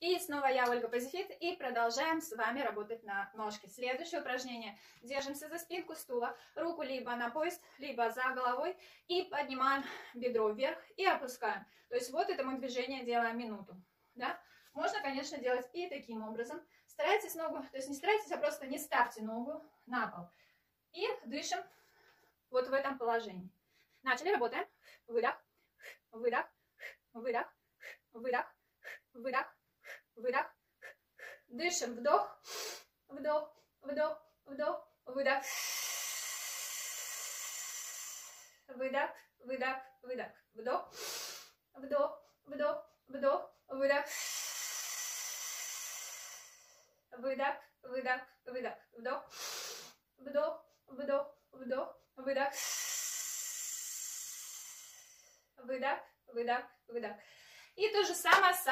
И снова я, Ольга Позифит, и продолжаем с вами работать на ножке. Следующее упражнение. Держимся за спинку стула, руку либо на пояс, либо за головой, и поднимаем бедро вверх и опускаем. То есть вот это мы движение делаем минуту. Да? Можно, конечно, делать и таким образом. Старайтесь ногу, то есть не старайтесь, а просто не ставьте ногу на пол. И дышим вот в этом положении. Начали, работаем. Выдох, выдох, выдох, выдох, выдох, выдох. Дышим, вдох, вдох, вдох, вдох, выдох. Выдох, выдох, выдох, вдох, вдох, вдох, вдох, выдох. Выдох, выдох, выдох, вдох, вдох, вдох, вдох, выдох. Выдох, выдох, выдох. И то же самое с